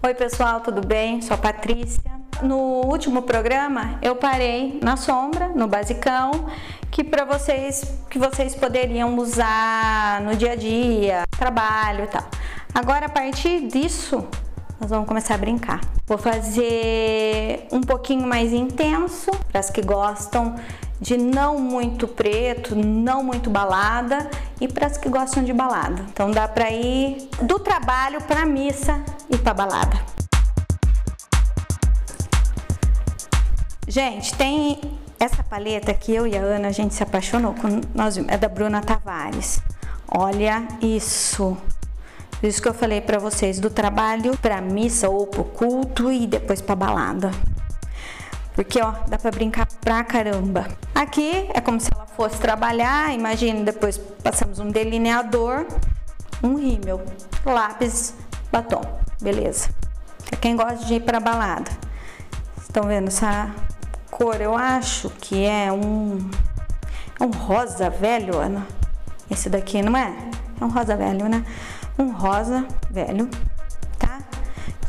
Oi pessoal, tudo bem? Sou a Patrícia. No último programa eu parei na sombra, no basicão, que para vocês que vocês poderiam usar no dia a dia, trabalho e tal. Agora a partir disso nós vamos começar a brincar. Vou fazer um pouquinho mais intenso para as que gostam de não muito preto, não muito balada e para as que gostam de balada. Então dá para ir do trabalho para missa e para balada. Gente, tem essa paleta que eu e a Ana a gente se apaixonou quando nós é da Bruna Tavares. Olha isso. Isso que eu falei para vocês do trabalho para missa ou pro culto e depois para balada. Porque, ó, dá pra brincar pra caramba. Aqui é como se ela fosse trabalhar. Imagine, depois passamos um delineador, um rímel, lápis, batom. Beleza. Pra quem gosta de ir pra balada. Estão vendo essa cor? Eu acho que é um, é um rosa velho, Ana. Esse daqui, não é? É um rosa velho, né? Um rosa velho, tá?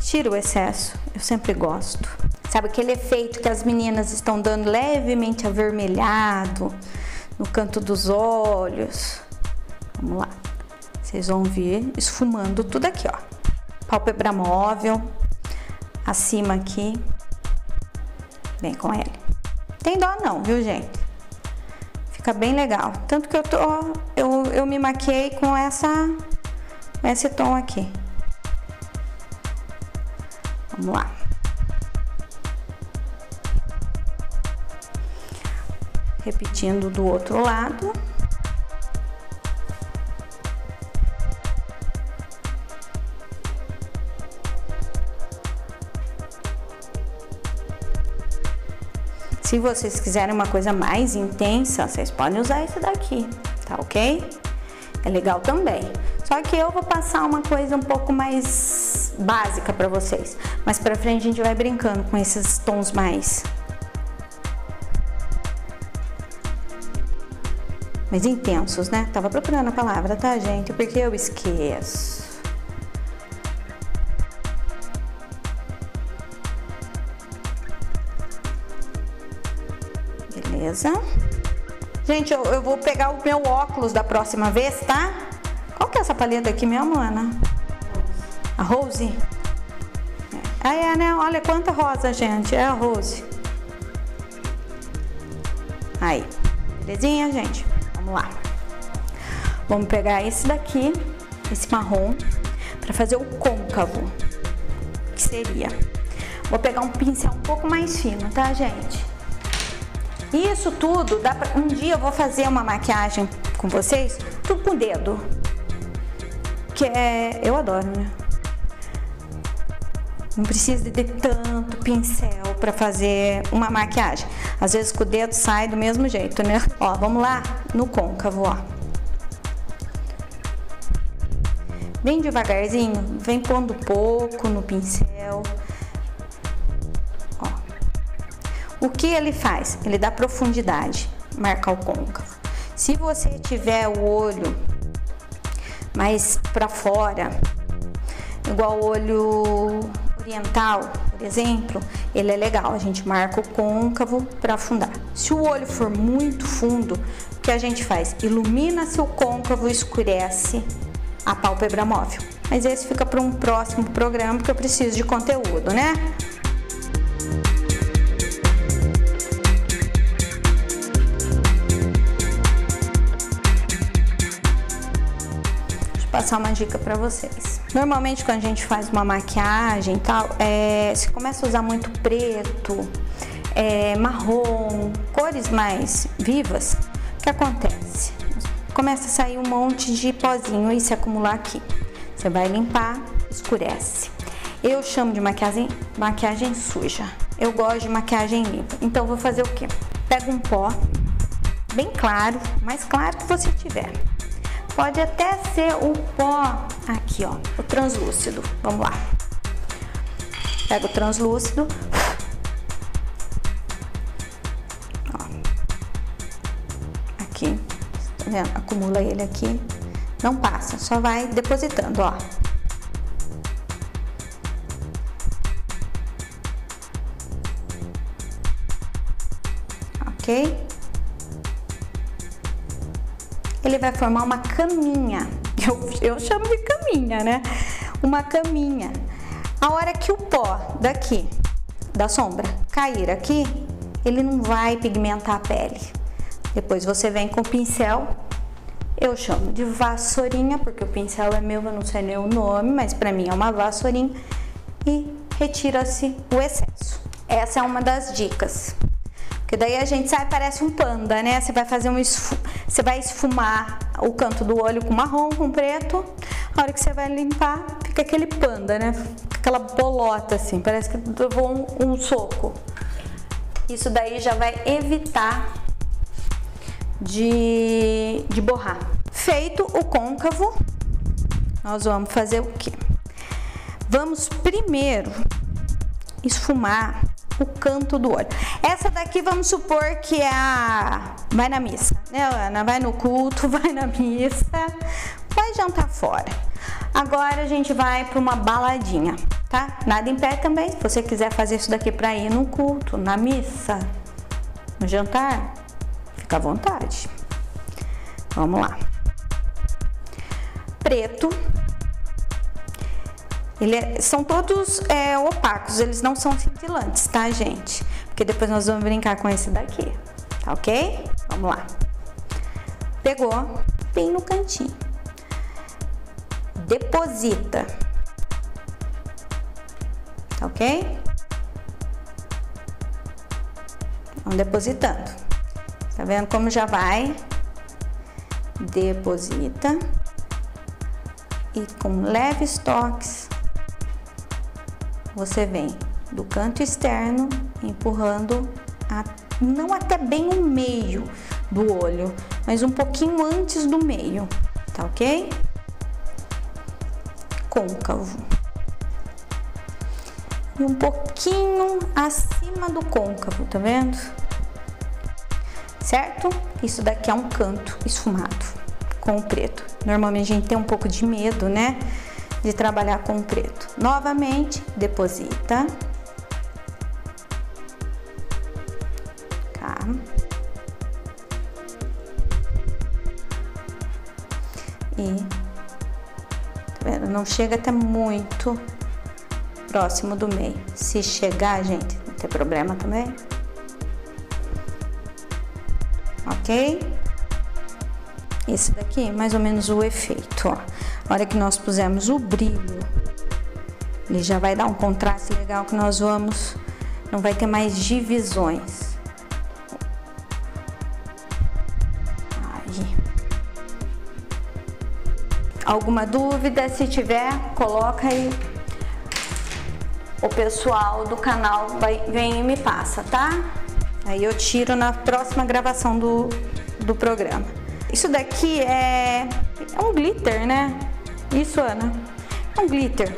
Tira o excesso. Eu sempre gosto. Sabe aquele efeito que as meninas estão dando levemente avermelhado no canto dos olhos? Vamos lá. Vocês vão ver esfumando tudo aqui, ó. Pálpebra móvel, acima aqui. Vem com ele. Tem dó não, viu, gente? Fica bem legal. Tanto que eu tô, eu, eu me maquiei com essa, esse tom aqui. Vamos lá. Repetindo do outro lado. Se vocês quiserem uma coisa mais intensa, vocês podem usar esse daqui, tá ok? É legal também. Só que eu vou passar uma coisa um pouco mais básica para vocês. Mais para frente a gente vai brincando com esses tons mais mas intensos, né? Tava procurando a palavra, tá, gente? Porque eu esqueço. Beleza. Gente, eu, eu, vou pegar o meu óculos da próxima vez, tá? Qual que é essa paleta aqui mesmo, Ana? A Rose? Ah, é, né? Olha quanta rosa, gente. É a Rose. Aí. Belezinha, gente? Vamos lá. Vamos pegar esse daqui, esse marrom, para fazer o côncavo, que seria. Vou pegar um pincel um pouco mais fino, tá, gente? Isso tudo, dá pra, um dia eu vou fazer uma maquiagem com vocês, tudo com o dedo. Que é, eu adoro, né? Não precisa de tanto pincel para fazer uma maquiagem. Às vezes com o dedo sai do mesmo jeito, né? Ó, vamos lá no côncavo, ó. Bem devagarzinho, vem pondo pouco no pincel. Ó. O que ele faz? Ele dá profundidade, marca o côncavo. Se você tiver o olho mais para fora, igual olho oriental, por exemplo, ele é legal, a gente marca o côncavo para afundar. Se o olho for muito fundo, o que a gente faz? Ilumina-se o côncavo, escurece a pálpebra móvel. Mas esse fica para um próximo programa, porque eu preciso de conteúdo, né? passar uma dica para vocês. Normalmente quando a gente faz uma maquiagem e tal, é, se começa a usar muito preto, é, marrom, cores mais vivas, o que acontece? Começa a sair um monte de pozinho e se acumular aqui. Você vai limpar, escurece. Eu chamo de maquiagem, maquiagem suja. Eu gosto de maquiagem limpa. Então vou fazer o que? Pego um pó bem claro, mais claro que você tiver. Pode até ser o pó aqui, ó, o translúcido. Vamos lá. Pega o translúcido. Ó. Aqui, tá vendo? Acumula ele aqui. Não passa, só vai depositando, ó. Ok? Vai formar uma caminha. Eu, eu chamo de caminha, né? Uma caminha. A hora que o pó daqui, da sombra, cair aqui, ele não vai pigmentar a pele. Depois você vem com o pincel, eu chamo de vassourinha, porque o pincel é meu, eu não sei nem o nome, mas para mim é uma vassourinha, e retira-se o excesso. Essa é uma das dicas. Porque daí a gente sai, parece um panda, né? Você vai fazer um você vai esfumar o canto do olho com marrom, com preto. A hora que você vai limpar, fica aquele panda, né? Aquela bolota assim, parece que levou um, um soco. Isso daí já vai evitar de, de borrar. Feito o côncavo, nós vamos fazer o que? Vamos primeiro esfumar o canto do olho. Essa daqui vamos supor que é a vai na missa, né, Ana? Vai no culto, vai na missa, vai jantar fora. Agora a gente vai para uma baladinha, tá? Nada em pé também. Se você quiser fazer isso daqui para ir no culto, na missa, no jantar, fica à vontade. Vamos lá. Preto. Ele é, são todos é, opacos, eles não são cintilantes, tá, gente? Porque depois nós vamos brincar com esse daqui, tá ok? Vamos lá. Pegou, bem no cantinho deposita. Tá ok? Vamos depositando. Tá vendo como já vai? Deposita. E com leves toques, você vem do canto externo, empurrando, a, não até bem o meio do olho, mas um pouquinho antes do meio, tá ok? côncavo. E um pouquinho acima do côncavo, tá vendo? Certo? Isso daqui é um canto esfumado com o preto. Normalmente a gente tem um pouco de medo, né? De trabalhar com o preto. Novamente, deposita. Tá. E não chega até muito próximo do meio. Se chegar, gente, não tem problema também. Ok? Esse daqui, mais ou menos o efeito, ó. Hora que nós pusemos o brilho, ele já vai dar um contraste legal que nós vamos, não vai ter mais divisões. Alguma dúvida? Se tiver, coloca aí. O pessoal do canal vai, vem e me passa, tá? Aí eu tiro na próxima gravação do, do programa. Isso daqui é, é um glitter, né? Isso, Ana? É um glitter.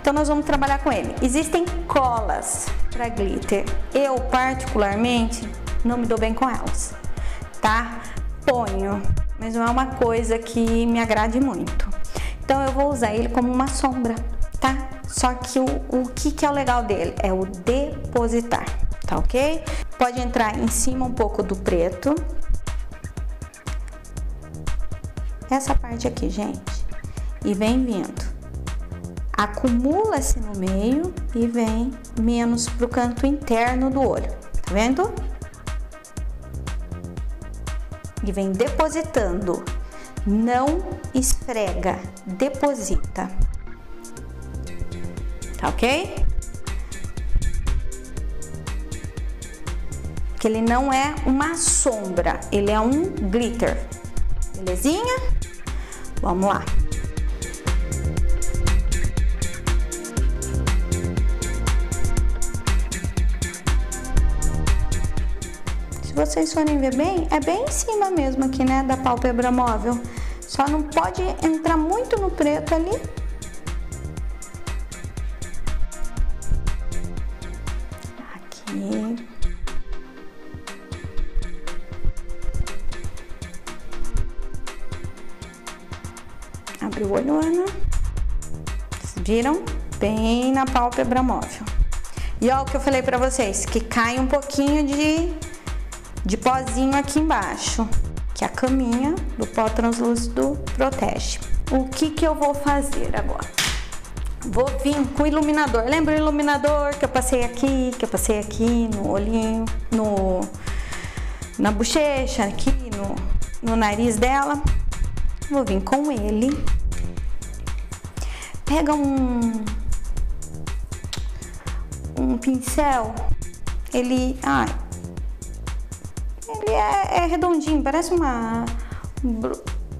Então nós vamos trabalhar com ele. Existem colas para glitter. Eu, particularmente, não me dou bem com elas, tá? Ponho, mas não é uma coisa que me agrade muito. Então eu vou usar ele como uma sombra, tá? Só que o, o que, que é o legal dele? É o depositar, tá ok? Pode entrar em cima um pouco do preto. Essa parte aqui, gente. E vem vindo. Acumula-se no meio e vem menos pro canto interno do olho. Tá vendo? E vem depositando não esfrega, deposita. Tá ok? Que ele não é uma sombra, ele é um glitter. Belezinha? Vamos lá. Vocês forem ver bem, é bem em cima mesmo aqui, né, da pálpebra móvel. Só não pode entrar muito no preto ali. Aqui. Abre o olho, Ana. Viram? Bem na pálpebra móvel. E ó, o que eu falei pra vocês, que cai um pouquinho de de pozinho aqui embaixo, que a caminha do pó translúcido protege. O que que eu vou fazer agora? Vou vir com o iluminador. Lembra o iluminador que eu passei aqui, que eu passei aqui no olhinho, no na bochecha, aqui no, no nariz dela? Vou vir com ele. Pega um um pincel. Ele, ai, ele é, é redondinho, parece uma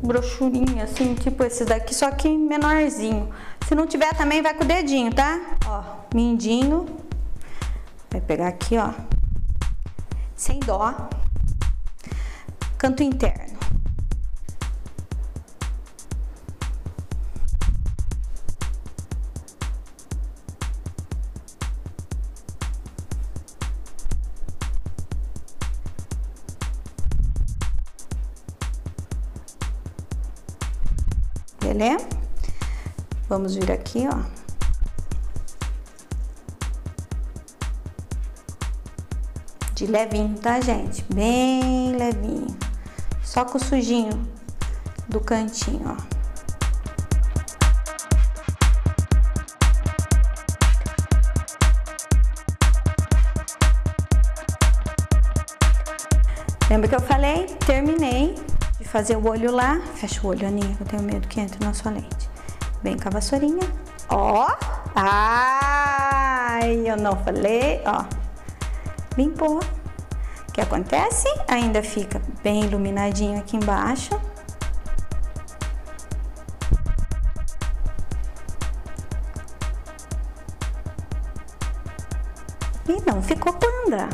brochurinha assim, tipo esse daqui, só que menorzinho. Se não tiver também vai com o dedinho, tá? Ó, mindinho. Vai pegar aqui, ó. Sem dó. Canto interno. Beleza? Vamos vir aqui, ó. De levinho, tá, gente? Bem levinho. Só com o sujinho do cantinho, ó. Lembra que eu falei? Terminei fazer o olho lá. Fecha o olho, Aninha, que eu tenho medo que entre na sua lente. Vem com a vassourinha. Ó. Ai, eu não falei. Ó. Limpou. O que acontece? Ainda fica bem iluminadinho aqui embaixo. E não ficou panda.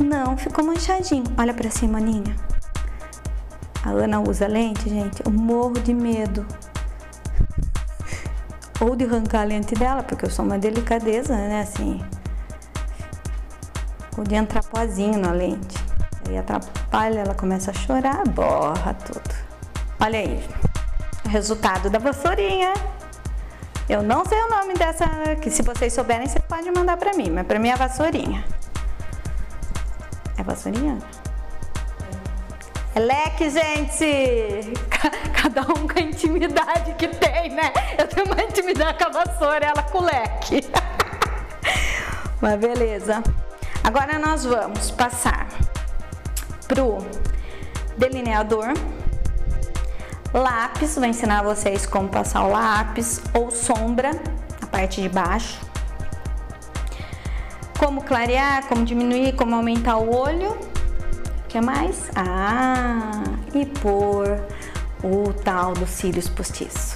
Não ficou manchadinho. Olha pra cima, Ninha. A Ana usa lente, gente. Eu morro de medo ou de arrancar a lente dela, porque eu sou uma delicadeza, né, assim, ou de entrar pozinho na lente. Aí atrapalha, ela começa a chorar, borra tudo. Olha aí, resultado da vassourinha. Eu não sei o nome dessa, que se vocês souberem, vocês podem mandar pra mim, mas pra mim é vassourinha. É vassourinha? É leque, gente! Cada um com a intimidade que tem, né? Eu tenho uma intimidade com a vassoura, ela com o leque. Mas beleza. Agora nós vamos passar pro delineador. Lápis, vou ensinar vocês como passar o lápis ou sombra na parte de baixo. Como clarear, como diminuir, como aumentar o olho que mais? Ah, e pôr o tal dos cílios postiços.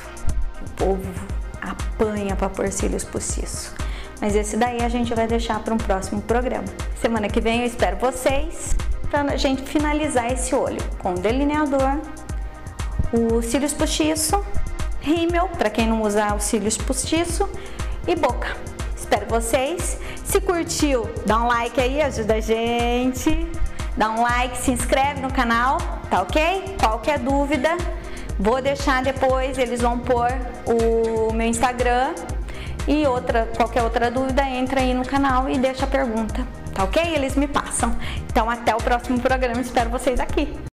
O povo apanha para pôr cílios postiços. Mas esse daí a gente vai deixar para um próximo programa. Semana que vem eu espero vocês para a gente finalizar esse olho com delineador, o cílios postiço, rímel para quem não usa o cílios postiço e boca. Espero vocês. Se curtiu, dá um like aí, ajuda a gente dá um like, se inscreve no canal, tá ok? Qualquer dúvida, vou deixar depois, eles vão pôr o meu Instagram e outra, qualquer outra dúvida, entra aí no canal e deixa a pergunta, tá ok? Eles me passam. Então até o próximo programa, espero vocês aqui.